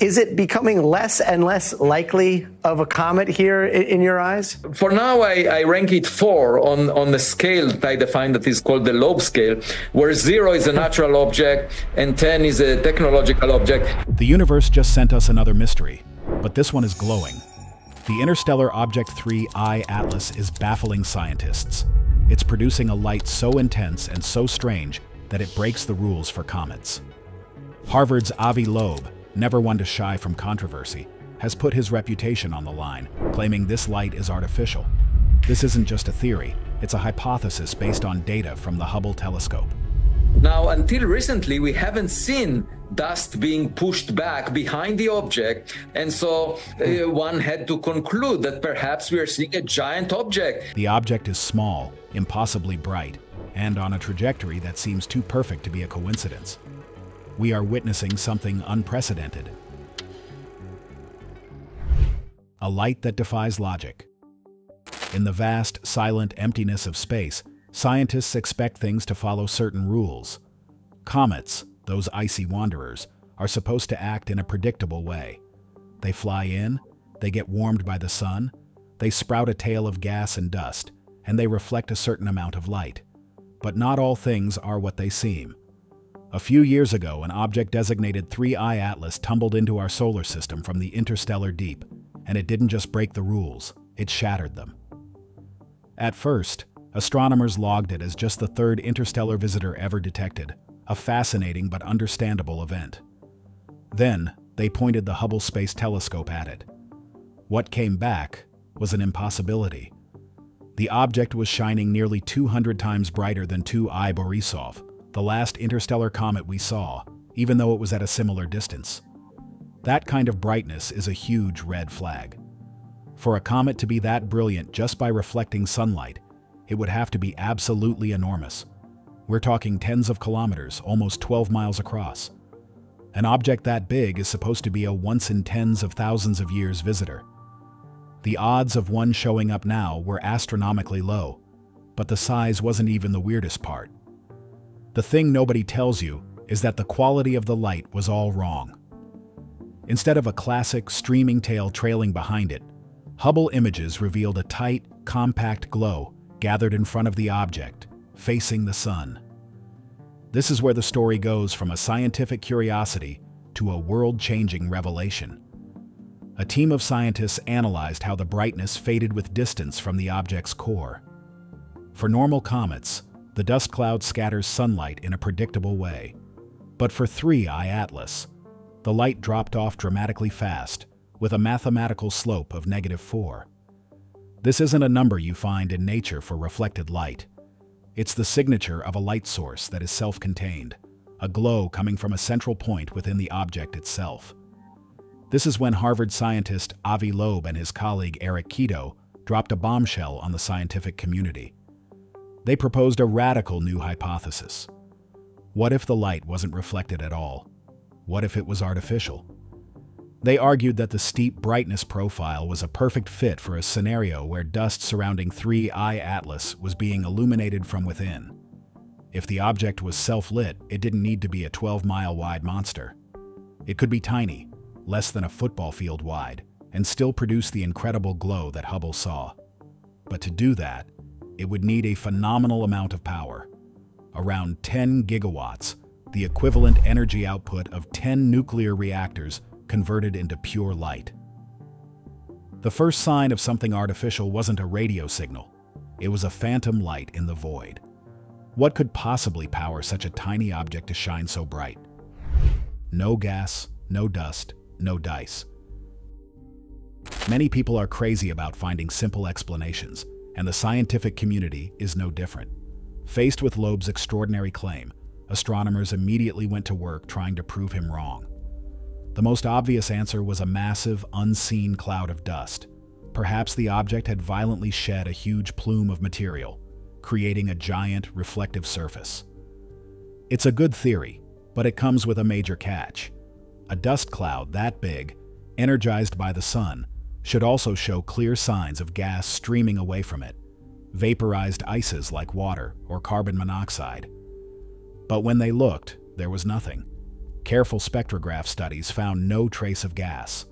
Is it becoming less and less likely of a comet here in your eyes? For now, I, I, rank it four on, on the scale that I define that is called the Loeb scale, where zero is a natural object and 10 is a technological object. The universe just sent us another mystery, but this one is glowing. The interstellar Object 3 I Atlas is baffling scientists. It's producing a light so intense and so strange that it breaks the rules for comets. Harvard's Avi Loeb never one to shy from controversy, has put his reputation on the line, claiming this light is artificial. This isn't just a theory, it's a hypothesis based on data from the Hubble telescope. Now, until recently, we haven't seen dust being pushed back behind the object, and so uh, one had to conclude that perhaps we are seeing a giant object. The object is small, impossibly bright, and on a trajectory that seems too perfect to be a coincidence we are witnessing something unprecedented. A light that defies logic. In the vast, silent emptiness of space, scientists expect things to follow certain rules. Comets, those icy wanderers, are supposed to act in a predictable way. They fly in, they get warmed by the sun, they sprout a tail of gas and dust, and they reflect a certain amount of light. But not all things are what they seem. A few years ago, an object designated 3I Atlas tumbled into our solar system from the interstellar deep, and it didn't just break the rules, it shattered them. At first, astronomers logged it as just the third interstellar visitor ever detected, a fascinating but understandable event. Then, they pointed the Hubble Space Telescope at it. What came back was an impossibility. The object was shining nearly 200 times brighter than 2I Borisov, the last interstellar comet we saw, even though it was at a similar distance. That kind of brightness is a huge red flag. For a comet to be that brilliant just by reflecting sunlight, it would have to be absolutely enormous. We're talking tens of kilometers, almost 12 miles across. An object that big is supposed to be a once in tens of thousands of years visitor. The odds of one showing up now were astronomically low, but the size wasn't even the weirdest part. The thing nobody tells you is that the quality of the light was all wrong. Instead of a classic streaming tail trailing behind it, Hubble images revealed a tight, compact glow gathered in front of the object, facing the sun. This is where the story goes from a scientific curiosity to a world-changing revelation. A team of scientists analyzed how the brightness faded with distance from the object's core. For normal comets, the dust cloud scatters sunlight in a predictable way. But for 3I Atlas, the light dropped off dramatically fast, with a mathematical slope of negative 4. This isn't a number you find in nature for reflected light. It's the signature of a light source that is self-contained, a glow coming from a central point within the object itself. This is when Harvard scientist Avi Loeb and his colleague Eric Keto dropped a bombshell on the scientific community. They proposed a radical new hypothesis. What if the light wasn't reflected at all? What if it was artificial? They argued that the steep brightness profile was a perfect fit for a scenario where dust surrounding 3I Atlas was being illuminated from within. If the object was self-lit, it didn't need to be a 12-mile wide monster. It could be tiny, less than a football field wide, and still produce the incredible glow that Hubble saw. But to do that, it would need a phenomenal amount of power, around 10 gigawatts, the equivalent energy output of 10 nuclear reactors converted into pure light. The first sign of something artificial wasn't a radio signal, it was a phantom light in the void. What could possibly power such a tiny object to shine so bright? No gas, no dust, no dice. Many people are crazy about finding simple explanations, and the scientific community is no different. Faced with Loeb's extraordinary claim, astronomers immediately went to work trying to prove him wrong. The most obvious answer was a massive, unseen cloud of dust. Perhaps the object had violently shed a huge plume of material, creating a giant, reflective surface. It's a good theory, but it comes with a major catch. A dust cloud that big, energized by the sun, should also show clear signs of gas streaming away from it, vaporized ices like water or carbon monoxide. But when they looked, there was nothing. Careful spectrograph studies found no trace of gas.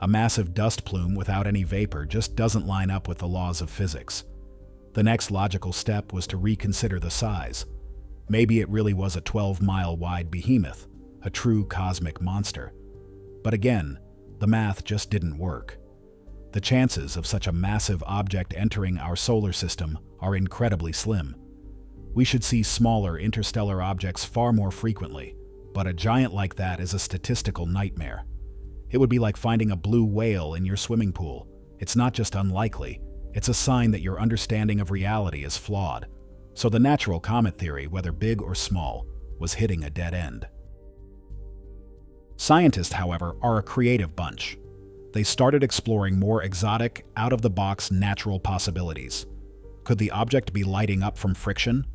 A massive dust plume without any vapor just doesn't line up with the laws of physics. The next logical step was to reconsider the size. Maybe it really was a 12-mile wide behemoth, a true cosmic monster. But again, the math just didn't work. The chances of such a massive object entering our solar system are incredibly slim. We should see smaller interstellar objects far more frequently, but a giant like that is a statistical nightmare. It would be like finding a blue whale in your swimming pool. It's not just unlikely, it's a sign that your understanding of reality is flawed. So the natural comet theory, whether big or small, was hitting a dead end. Scientists, however, are a creative bunch. They started exploring more exotic, out-of-the-box natural possibilities. Could the object be lighting up from friction?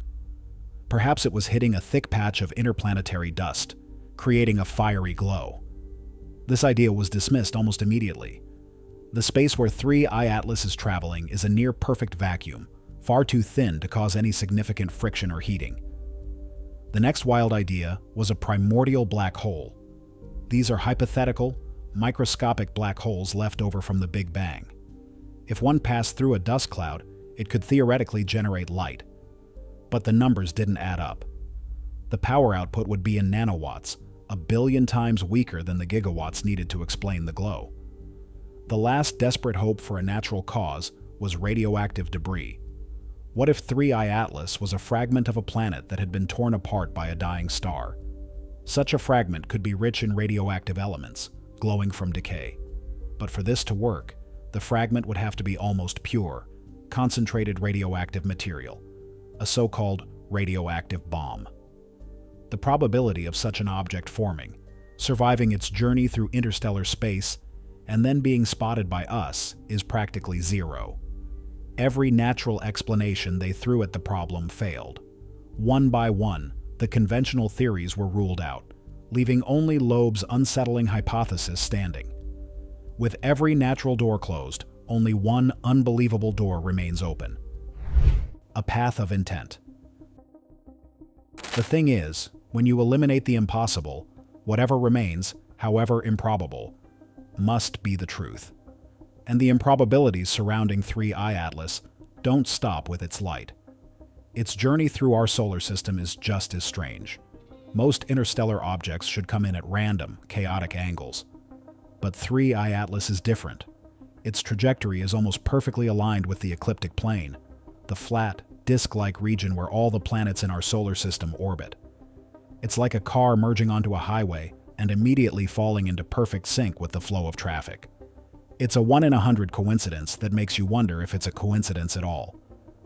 Perhaps it was hitting a thick patch of interplanetary dust, creating a fiery glow. This idea was dismissed almost immediately. The space where 3I Atlas is traveling is a near-perfect vacuum, far too thin to cause any significant friction or heating. The next wild idea was a primordial black hole. These are hypothetical, microscopic black holes left over from the Big Bang. If one passed through a dust cloud, it could theoretically generate light. But the numbers didn't add up. The power output would be in nanowatts, a billion times weaker than the gigawatts needed to explain the glow. The last desperate hope for a natural cause was radioactive debris. What if 3I Atlas was a fragment of a planet that had been torn apart by a dying star? Such a fragment could be rich in radioactive elements, glowing from decay. But for this to work, the fragment would have to be almost pure, concentrated radioactive material, a so-called radioactive bomb. The probability of such an object forming, surviving its journey through interstellar space, and then being spotted by us is practically zero. Every natural explanation they threw at the problem failed. One by one, the conventional theories were ruled out, leaving only Loeb's unsettling hypothesis standing. With every natural door closed, only one unbelievable door remains open. A path of intent. The thing is, when you eliminate the impossible, whatever remains, however improbable, must be the truth. And the improbabilities surrounding 3I Atlas don't stop with its light. Its journey through our solar system is just as strange. Most interstellar objects should come in at random, chaotic angles. But 3I Atlas is different. Its trajectory is almost perfectly aligned with the ecliptic plane, the flat, disk-like region where all the planets in our solar system orbit. It's like a car merging onto a highway and immediately falling into perfect sync with the flow of traffic. It's a 1 in a 100 coincidence that makes you wonder if it's a coincidence at all.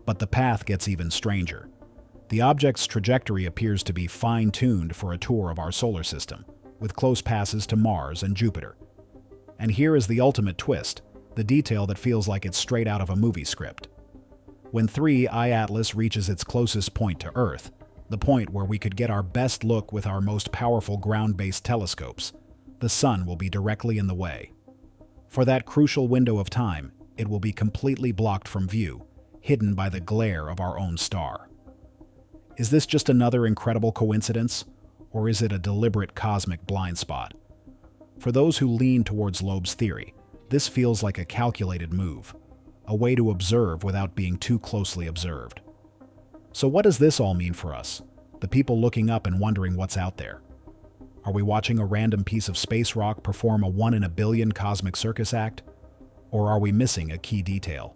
But the path gets even stranger. The object's trajectory appears to be fine-tuned for a tour of our solar system, with close passes to Mars and Jupiter. And here is the ultimate twist, the detail that feels like it's straight out of a movie script. When 3I Atlas reaches its closest point to Earth, the point where we could get our best look with our most powerful ground-based telescopes, the sun will be directly in the way. For that crucial window of time, it will be completely blocked from view, hidden by the glare of our own star. Is this just another incredible coincidence, or is it a deliberate cosmic blind spot? For those who lean towards Loeb's theory, this feels like a calculated move, a way to observe without being too closely observed. So what does this all mean for us, the people looking up and wondering what's out there? Are we watching a random piece of space rock perform a one in a billion cosmic circus act? Or are we missing a key detail?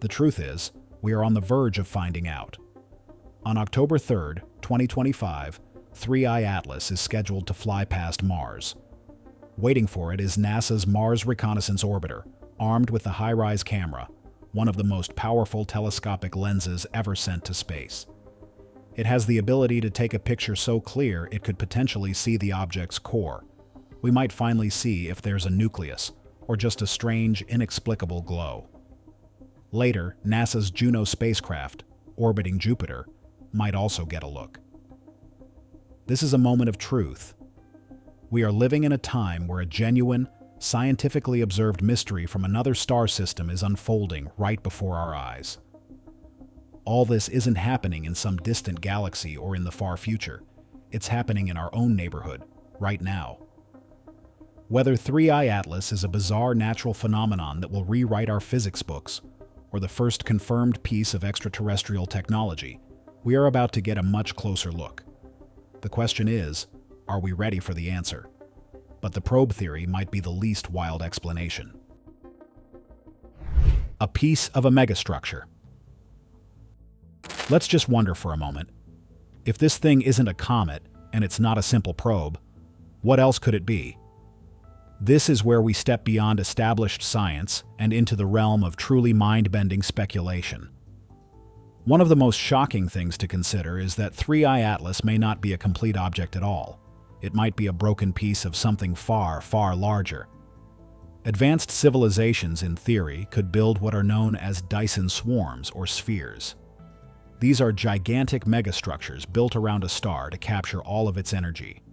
The truth is, we are on the verge of finding out. On October 3, 2025, 3I Atlas is scheduled to fly past Mars. Waiting for it is NASA's Mars Reconnaissance Orbiter, armed with the HiRISE camera, one of the most powerful telescopic lenses ever sent to space. It has the ability to take a picture so clear it could potentially see the object's core. We might finally see if there's a nucleus, or just a strange, inexplicable glow. Later, NASA's Juno spacecraft, orbiting Jupiter, might also get a look. This is a moment of truth. We are living in a time where a genuine, scientifically observed mystery from another star system is unfolding right before our eyes. All this isn't happening in some distant galaxy or in the far future. it's happening in our own neighborhood, right now. Whether 3I Atlas is a bizarre natural phenomenon that will rewrite our physics books, or the first confirmed piece of extraterrestrial technology, we are about to get a much closer look. The question is, are we ready for the answer? But the probe theory might be the least wild explanation. A piece of a megastructure. Let's just wonder for a moment. If this thing isn't a comet, and it's not a simple probe, what else could it be? This is where we step beyond established science and into the realm of truly mind-bending speculation. One of the most shocking things to consider is that 3I Atlas may not be a complete object at all. It might be a broken piece of something far, far larger. Advanced civilizations, in theory, could build what are known as Dyson swarms or spheres. These are gigantic megastructures built around a star to capture all of its energy.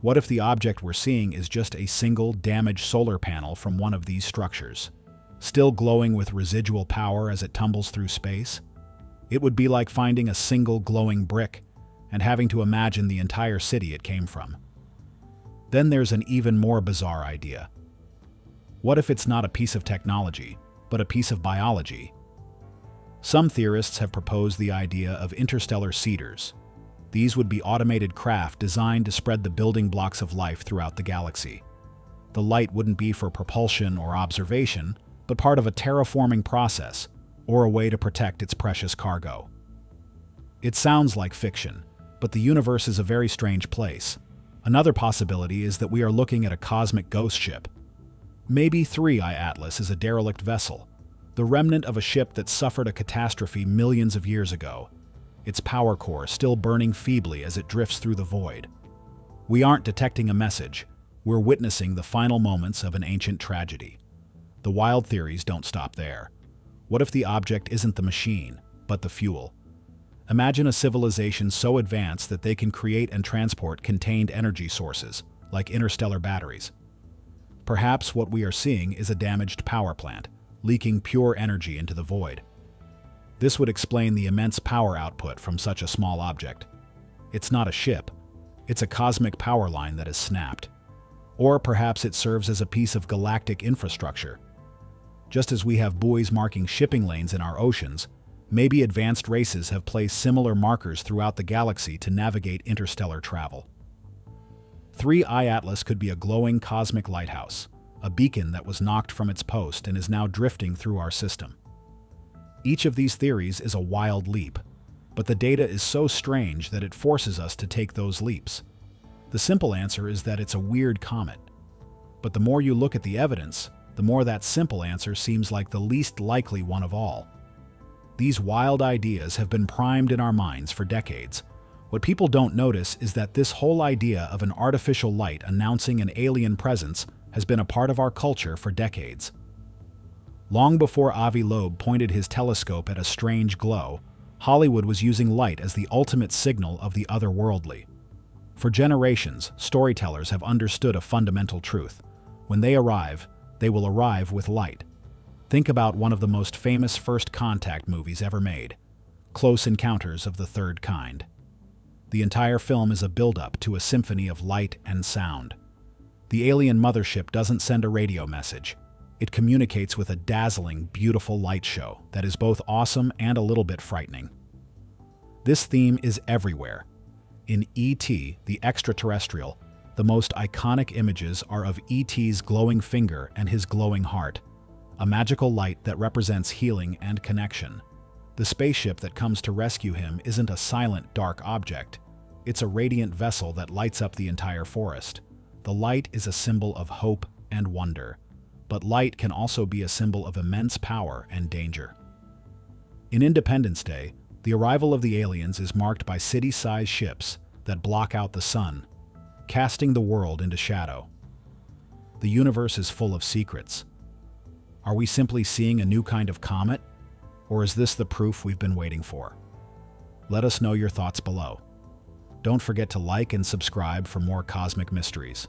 What if the object we're seeing is just a single damaged solar panel from one of these structures, still glowing with residual power as it tumbles through space? It would be like finding a single glowing brick and having to imagine the entire city it came from. Then there's an even more bizarre idea. What if it's not a piece of technology, but a piece of biology? Some theorists have proposed the idea of interstellar seeders. These would be automated craft designed to spread the building blocks of life throughout the galaxy. The light wouldn't be for propulsion or observation, but part of a terraforming process or a way to protect its precious cargo. It sounds like fiction, but the universe is a very strange place. Another possibility is that we are looking at a cosmic ghost ship. Maybe 3I Atlas is a derelict vessel, the remnant of a ship that suffered a catastrophe millions of years ago, its power core still burning feebly as it drifts through the void. We aren't detecting a message, we're witnessing the final moments of an ancient tragedy. The wild theories don't stop there. What if the object isn't the machine, but the fuel? Imagine a civilization so advanced that they can create and transport contained energy sources, like interstellar batteries. Perhaps what we are seeing is a damaged power plant, leaking pure energy into the void. This would explain the immense power output from such a small object. It's not a ship, it's a cosmic power line that is snapped. Or perhaps it serves as a piece of galactic infrastructure, just as we have buoys marking shipping lanes in our oceans, maybe advanced races have placed similar markers throughout the galaxy to navigate interstellar travel. 3I Atlas could be a glowing cosmic lighthouse, a beacon that was knocked from its post and is now drifting through our system. Each of these theories is a wild leap, but the data is so strange that it forces us to take those leaps. The simple answer is that it's a weird comet. But the more you look at the evidence, the more that simple answer seems like the least likely one of all. These wild ideas have been primed in our minds for decades. What people don't notice is that this whole idea of an artificial light announcing an alien presence has been a part of our culture for decades. Long before Avi Loeb pointed his telescope at a strange glow, Hollywood was using light as the ultimate signal of the otherworldly. For generations, storytellers have understood a fundamental truth. When they arrive, they will arrive with light. Think about one of the most famous first contact movies ever made, Close Encounters of the Third Kind. The entire film is a build-up to a symphony of light and sound. The alien mothership doesn't send a radio message. It communicates with a dazzling, beautiful light show that is both awesome and a little bit frightening. This theme is everywhere. In E.T., the extraterrestrial, the most iconic images are of E.T.'s glowing finger and his glowing heart, a magical light that represents healing and connection. The spaceship that comes to rescue him isn't a silent, dark object. It's a radiant vessel that lights up the entire forest. The light is a symbol of hope and wonder, but light can also be a symbol of immense power and danger. In Independence Day, the arrival of the aliens is marked by city-sized ships that block out the sun casting the world into shadow. The universe is full of secrets. Are we simply seeing a new kind of comet? Or is this the proof we've been waiting for? Let us know your thoughts below. Don't forget to like and subscribe for more cosmic mysteries.